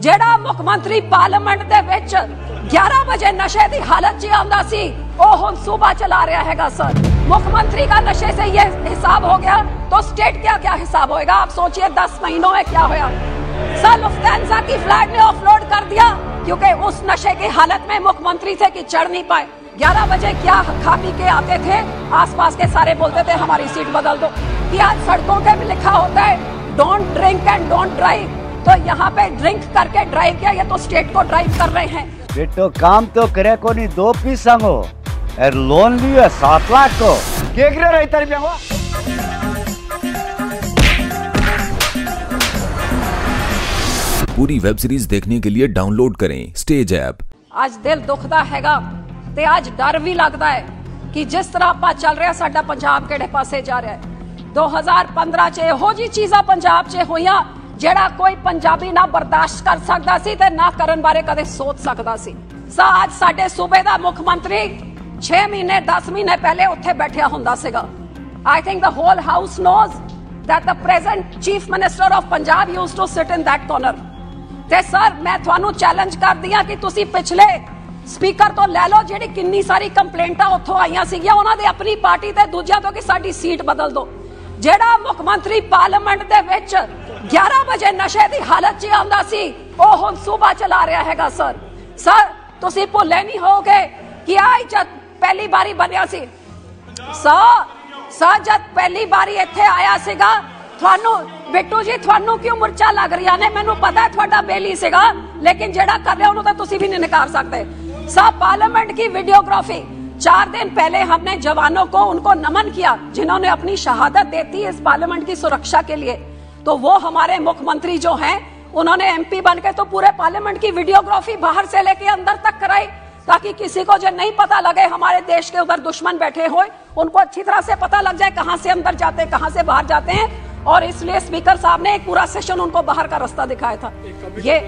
ਜਿਹੜਾ ਮੁੱਖ ਮੰਤਰੀ ਪਾਰਲੀਮੈਂਟ ਦੇ ਵਿੱਚ 11 ਵਜੇ ਨਸ਼ੇ ਦੀ ਹਾਲਤ 'ਚ ਆਉਂਦਾ ਸੀ ਉਹ ਹੁਣ ਸੂਬਾ ਚਲਾ ਰਿਹਾ ਹੈਗਾ सर मुख्यमंत्री का नशे से ये हिसाब हो गया तो स्टेट क्या क्या हिसाब होएगा आप सोचिए 10 महीनों में क्या होया सर लुफ्तांसा की फ्लाइट ने ऑफलोड कर दिया क्योंकि उस नशे की हालत में मुख्यमंत्री थे कि चढ़ नहीं पाए 11 बजे क्या खा पी के आते थे आसपास के सारे बोलते थे हमारी सीट बदल दो कि आज सड़कों पे भी लिखा होता है don't drink and don't drive तो यहाँ पे ड्रिंक करके ड्राइव किया ये तो स्टेट को ड्राइव कर रहे हैं बेटो काम तो करे को नहीं दो पीस संगो और लोन लियो सात लाख को केकरे रही रुपया हुआ पूरी वेब सीरीज देखने के लिए डाउनलोड करें स्टेज ऐप ਅੱਜ ਦਿਲ ਦੁਖਦਾ ਹੈਗਾ ਤੇ ਅੱਜ ਡਰ ਵੀ ਲੱਗਦਾ ਹੈ ਕਿ ਜਿਸ ਤਰ੍ਹਾਂ ਆਪਾਂ ਚੱਲ ਰਿਹਾ ਸਾਡਾ ਪੰਜਾਬ ਕਿਹੜੇ ਪਾਸੇ ਜਾ ਰਿਹਾ ਹੈ 2015 ਚ ਇਹੋ ਜੀ ਚੀਜ਼ਾਂ ਪੰਜਾਬ 'ਚ ਹੋਈਆਂ ਜਿਹੜਾ ਕੋਈ ਪੰਜਾਬੀ ਨਾ ਬਰਦਾਸ਼ਤ ਕਰ ਸਕਦਾ ਸੀ ਤੇ ਨਾ ਕਰਨ ਬਾਰੇ ਕਦੇ ਸੋਚ ਸਕਦਾ ਸੀ। ਸਾ ਅੱਜ ਸਾਡੇ ਸੂਬੇ ਦਾ ਮੁੱਖ ਮੰਤਰੀ 6 ਮਹੀਨੇ 10 ਮਹੀਨੇ ਪਹਿਲੇ ਉੱਥੇ ਬੈਠਿਆ ਹੁੰਦਾ ਸੀਗਾ। I think the whole house knows that the present chief minister of punjab used to sit in that corner. ਤੇ ਸਰ, ਮੈਂ ਤੁਹਾਨੂੰ ਚੈਲੰਜ ਕਰਦੀ ਆ ਕਿ ਤੁਸੀਂ ਪਿਛਲੇ ਸਪੀਕਰ ਤੋਂ ਲੈ ਲਓ ਜਿਹੜੀ ਕਿੰਨੀ ਸਾਰੀ ਕੰਪਲੇਂਟਾਂ ਉੱਥੋਂ ਆਈਆਂ ਸੀਗੀਆਂ, ਉਹਨਾਂ ਦੇ ਆਪਣੀ ਪਾਰਟੀ ਤੇ ਦੂਜਿਆਂ ਤੋਂ ਕਿ ਸਾਡੀ ਸੀਟ ਬਦਲ ਦਿਓ। ਜਿਹੜਾ ਮੁੱਖ ਮੰਤਰੀ ਪਾਰਲੀਮੈਂਟ ਦੇ ਵਿੱਚ 11 ਵਜੇ ਨਸ਼ੇ ਦੀ ਹਾਲਤ 'ਚ ਆਉਂਦਾ ਸੀ ਉਹ ਹੁਣ ਸੂਬਾ ਚਲਾ ਰਿਹਾ ਹੈਗਾ ਸਰ ਸਰ ਤੁਸੀਂ ਭੁੱਲੇ ਨਹੀਂ ਹੋਗੇ ਕਿ ਆਈ ਜਦ ਪਹਿਲੀ ਵਾਰੀ ਬਣਿਆ ਸੀ ਸਰ ਸਰ ਜਦ ਪਹਿਲੀ ਵਾਰੀ ਇੱਥੇ ਆਇਆ ਸੀਗਾ ਤੁਹਾਨੂੰ ਬਿੱਟੂ ਜੀ ਤੁਹਾਨੂੰ ਕਿਉਂ ਮੁਰਚਾ ਲੱਗ ਰਹੀਆਂ ਨੇ ਮੈਨੂੰ ਪਤਾ ਹੈ ਤੁਹਾਡਾ ਬੇਲੀ ਸੀਗਾ ਲੇਕਿਨ ਜਿਹੜਾ ਕਰ ਰਿਹਾ ਉਹਨੂੰ ਤਾਂ ਤੁਸੀਂ भी नहीं निकाल सकते सब पार्लियामेंट की वीडियोग्राफी चार दिन पहले हमने जवानों को उनको नमन किया जिन्होंने अपनी शहादत देती इस पार्लियामेंट की सुरक्षा के लिए तो वो हमारे मुख्यमंत्री जो हैं उन्होंने एमपी बन के तो पूरे पार्लियामेंट की वीडियोग्राफी बाहर से लेके अंदर तक कराई ताकि किसी को जो नहीं पता लगे हमारे देश के उधर दुश्मन बैठे हो उनको अच्छी तरह से पता लग जाए कहाँ से अंदर जाते हैं कहाँ से बाहर जाते हैं। और इसलिए स्पीकर साहब ने एक पूरा सेशन उनको बाहर का रास्ता दिखाया था। ये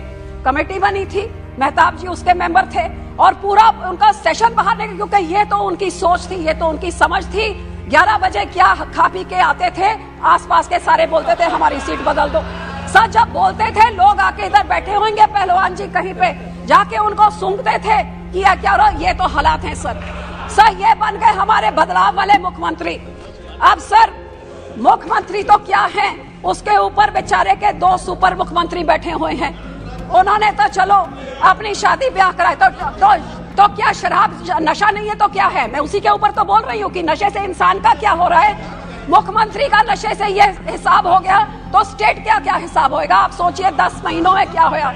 कमेटी बनी थी मेहताब जी उसके मेंबर थे और पूरा उनका सेशन बाहर निकल क्योंकि ये तो उनकी सोच थी ये तो उनकी समझ थी। 11 बजे क्या खा पी के आते थे आसपास के सारे बोलते थे हमारी सीट बदल दो। सर जब बोलते थे लोग आके इधर बैठे होंगे पहलवान जी कहीं पे जाके उनको सूंघते थे कि या क्या रहा ये तो हालात हैं सर। सर ये बन गए हमारे बदलाव वाले मुख्यमंत्री। अब सर मुख्यमंत्री तो क्या है? उसके ऊपर बेचारे के दो सुपर मुख्यमंत्री बैठे हुए हैं। उन्होंने तो चलो अपनी शादी ब्याह कराए। तो, तो तो क्या शराब नशा नहीं है तो क्या है? मैं उसी के ऊपर तो बोल रही हूँ कि नशे से इंसान का क्या हो रहा है? मुख्यमंत्री का नशे से ये हिसाब हो गया तो स्टेट क्या क्या हिसाब होएगा? आप सोचिए, दस महीनों में क्या होया?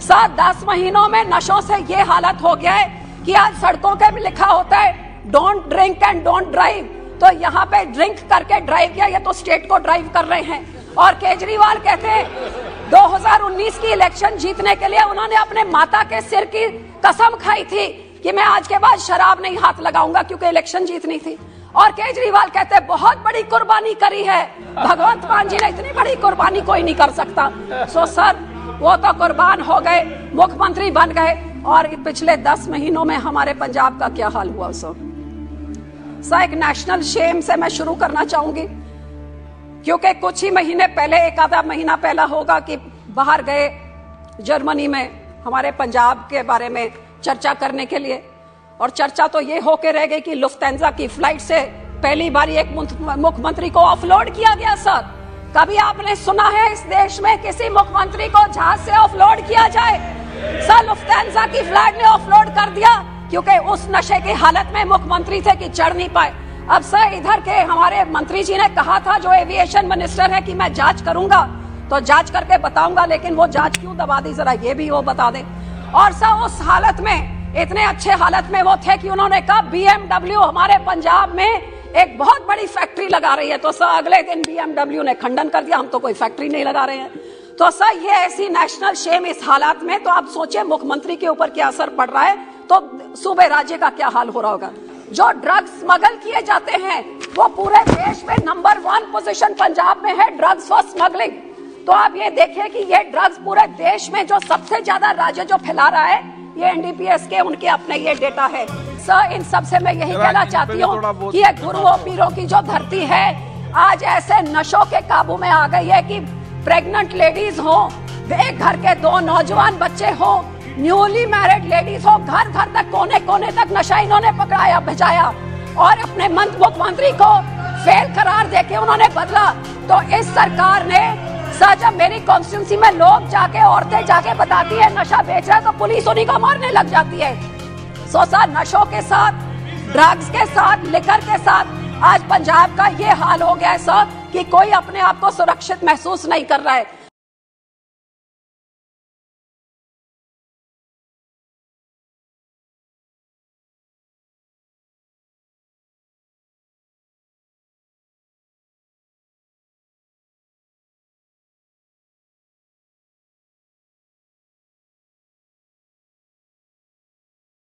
सर, दस महीनों में नशों से ये हालत हो गया है कि आज सड़कों के भी लिखा होता है don't drink and don't drive तो यहाँ पे ड्रिंक करके ड्राइव किया, ये तो स्टेट को ड्राइव कर रहे हैं। और केजरीवाल कहते हैं 2019 की इलेक्शन जीतने के लिए उन्होंने अपने माता के सिर की कसम खाई थी कि मैं आज के बाद शराब नहीं हाथ लगाऊँगा क्योंकि इलेक्शन जीतनी थी। और केजरीवाल कहते, बहुत बड़ी कुर्बानी करी है। भगवंत मान जी ने इतनी बड़ी कुर्बानी कोई नहीं कर सकता। सो सर वो तो कुर्बान हो गए, मुख्यमंत्री बन गए, और पिछले दस महीनों में हमारे पंजाब का क्या हाल हुआ सर सा एक नेशनल शेम से मैं शुरू करना चाहूँगी, क्योंकि कुछ ही महीने पहले, एक आधा महीना पहला होगा कि बाहर गए जर्मनी में हमारे पंजाब के बारे में चर्चा करने के लिए। और चर्चा तो ये होके रह गई कि लुफ्तांजा की फ़्लाइट से पहली बार एक मुख्यमंत्री को ऑफलोड किया गया, सर। कभी आपने सुना है इस देश में किसी मुख्यमंत्री को जहाज़ से ऑफलोड किया जाए? सर, लुफ्तांजा की फ़्लाइट ने ऑफलोड कर दिया, क्योंकि उस नशे की हालत में मुख्यमंत्री थे कि चढ़ नहीं पाए। अब सर, इधर के हमारे मंत्री जी ने कहा था, जो एविएशन मिनिस्टर है कि मैं जाँच करूँगा। तो जाँच करके बताऊँगा, लेकिन वो जाँच क्यों दबा दी? जरा ये भी वो बता दे। और सर, उस हालत में इतने अच्छे हालत में वो थे कि उन्होंने कहा बीएमडब्ल्यू हमारे पंजाब में एक बहुत बड़ी फैक्ट्री लगा रही है। तो सर, अगले दिन बीएमडब्ल्यू ने खंडन कर दिया, हम तो कोई फैक्ट्री नहीं लगा रहे हैं। तो सर, ये ऐसी नेशनल शेम इस हालात में तो आप सोचे मुख्यमंत्री के ऊपर क्या असर पड़ रहा है। तो सूबे राज्य का क्या हाल हो रहा होगा? जो ड्रग्स स्मगल किए जाते हैं, वो पूरे देश में नंबर वन पोजीशन पंजाब में है ड्रग्स फॉर स्मगलिंग तो आप ये देखिए कि ये ड्रग्स पूरे देश में जो सबसे ज़्यादा राज्य जो फैला रहा है ये एनडीपीएस के उनके अपने ये डेटा है। सर इन सबसे मैं यही कहना चाहती हूँ कि ये गुरुओं पीरों की जो धरती है आज ऐसे नशों के काबू में आ गई है कि प्रेग्नेंट लेडीज़ हो एक घर के दो नौजवान बच्चे हो न्यूली मैरिड लेडीज़ हो घर घर तक कोने कोने तक नशा इन्होंने पकड़ाया भेजाया और अपने मुख्यमंत्री को फेल करार देके उन्होंने बदला। तो इस सरकार ने सर जब मेरी कॉन्स्टिट्यूंसी में लोग जाके, औरतें जाके बताती है, नशा बेच रहा है तो पुलिस उन्हीं को मारने लग जाती है। सो सर नशों के साथ ड्रग्स के साथ लिकर के साथ, आज पंजाब का ये हाल हो गया है सर कि कोई अपने आप को सुरक्षित महसूस नहीं कर रहा है।